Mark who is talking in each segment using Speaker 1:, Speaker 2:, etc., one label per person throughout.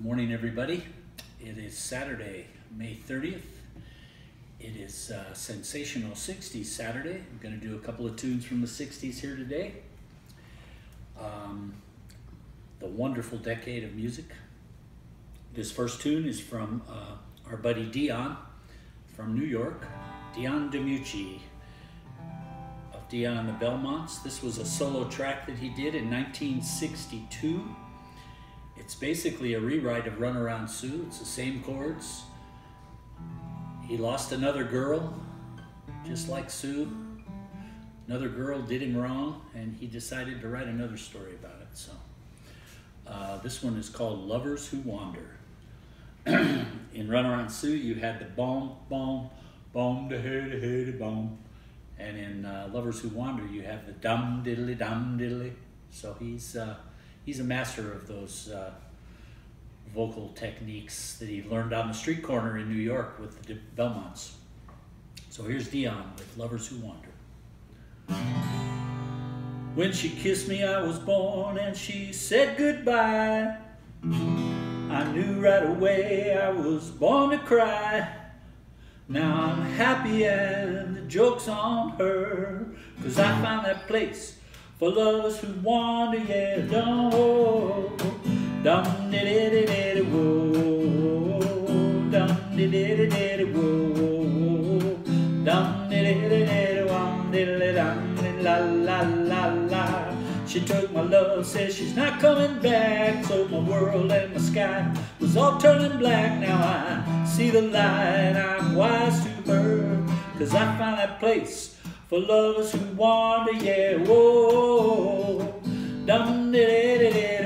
Speaker 1: Morning, everybody. It is Saturday, May 30th. It is uh, Sensational 60s Saturday. I'm going to do a couple of tunes from the 60s here today. Um, the wonderful decade of music. This first tune is from uh, our buddy Dion from New York, Dion DiMucci of Dion and the Belmonts. This was a solo track that he did in 1962. It's basically a rewrite of Run Around Sue. It's the same chords. He lost another girl, just like Sue. Another girl did him wrong, and he decided to write another story about it. So uh, this one is called Lovers Who Wander. in Run Around Sue, you had the boom, boom, boom, da hey, da hey, da boom. And in uh, Lovers Who Wander, you have the dum diddly dum diddly. So he's uh, he's a master of those uh, vocal techniques that he learned on the street corner in New York with the Belmonts. So here's Dion with Lovers Who Wander. When she kissed me, I was born, and she said goodbye. I knew right away I was born to cry. Now I'm happy and the joke's on her, cause I found that place for lovers who wander, yeah, don't. Dum She took my love, says she's not coming back. So my world and my sky was all turning black. Now I see the light, I'm wise to her, cause I found that place for lovers who wander, yeah, whoa, dum di di di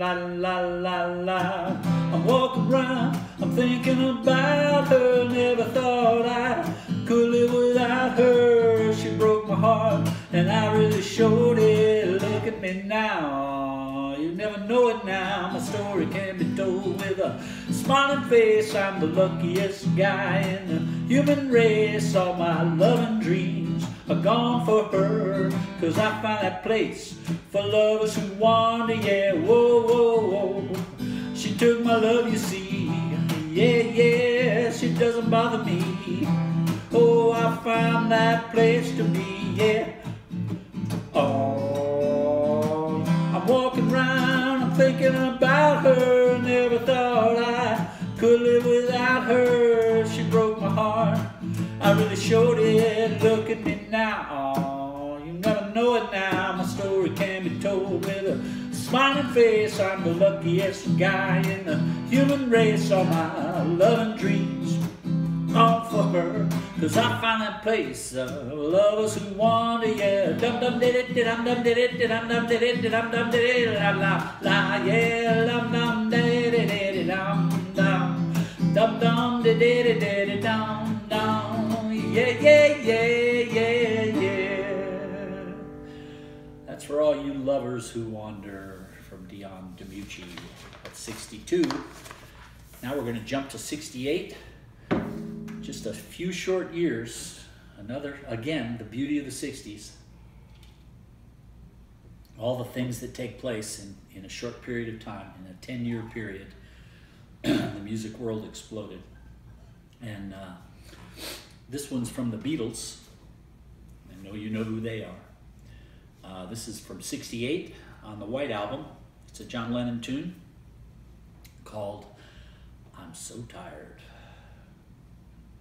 Speaker 1: la la la la. I'm walking around, I'm thinking about her, never thought I could live without her. She broke my heart, and I really showed it. Look at me now. You never know it now. My story can be told with a smiling face. I'm the luckiest guy in the human race. All my loving dreams are gone for her. Cause I found that place for lovers who wander. Yeah, whoa, whoa, whoa. She took my love, you see. Yeah, yeah, she doesn't bother me. Oh, I found that place to be. Yeah. Oh, I'm walking around, I'm thinking about her. Never thought I could live without her. She broke my heart. I really showed it. Look at me now. It now. My story can be told with a smiling face. I'm the luckiest guy in the human race. All my loving dreams all for her. Cause I found that place of lovers who wander, yeah. Dum dum did it, did dum dum did it, did dum dum did it, did dum dum did it, la la la, yeah. Dum dum did who wander from Dion DiMucci at 62. Now we're going to jump to 68 just a few short years, another, again, the beauty of the 60s. All the things that take place in, in a short period of time, in a 10 year period, the music world exploded. And uh, this one's from the Beatles. I know you know who they are. Uh, this is from 68 on the White Album. It's a John Lennon tune called I'm So Tired.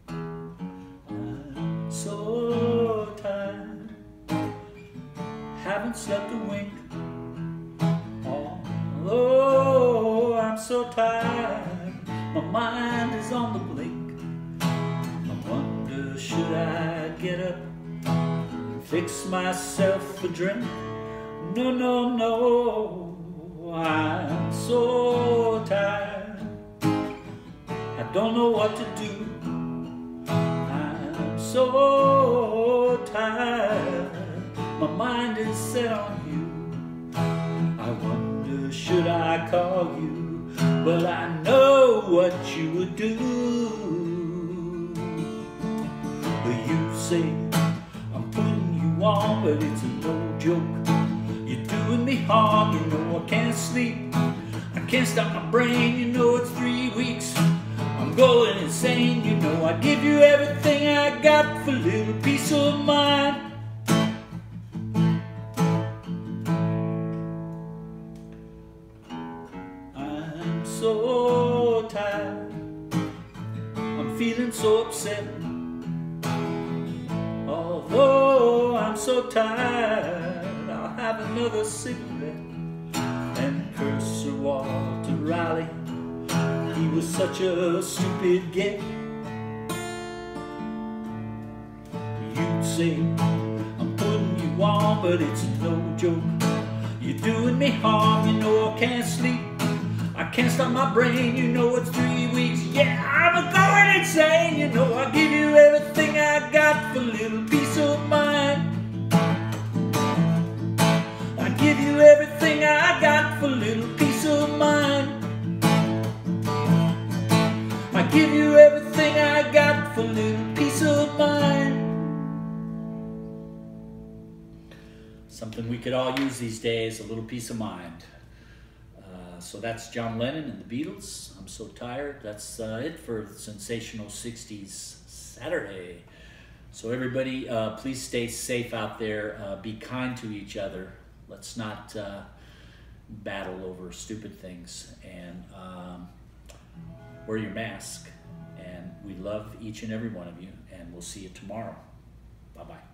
Speaker 1: I'm so tired, haven't slept a wink. Although I'm so tired, my mind is on the blink. I wonder, should I get up, fix myself a drink? No, no, no, I'm so tired. I don't know what to do I'm so tired. My mind is set on you. I wonder, should I call you? But I know what you would do. But you say, want, but it's no joke. You're doing me harm, you know I can't sleep. I can't stop my brain, you know it's three weeks. I'm going insane, you know I give you everything I got for little peace of mind. I'm so tired. I'm feeling so upset. I'm so tired, I'll have another cigarette and curse Sir Walter Raleigh. He was such a stupid git. You'd say I'm putting you on, but it's no joke. You're doing me harm, you know I can't sleep. I can't stop my brain, you know it's three weeks. Yeah, I'm going insane, you know I Give you everything I got for a little peace of mind. Something we could all use these days, a little peace of mind. Uh, so that's John Lennon and the Beatles. I'm so tired. That's uh, it for Sensational 60s Saturday. So everybody, uh, please stay safe out there. Uh, be kind to each other. Let's not uh, battle over stupid things. And um, wear your mask. And we love each and every one of you. And we'll see you tomorrow. Bye-bye.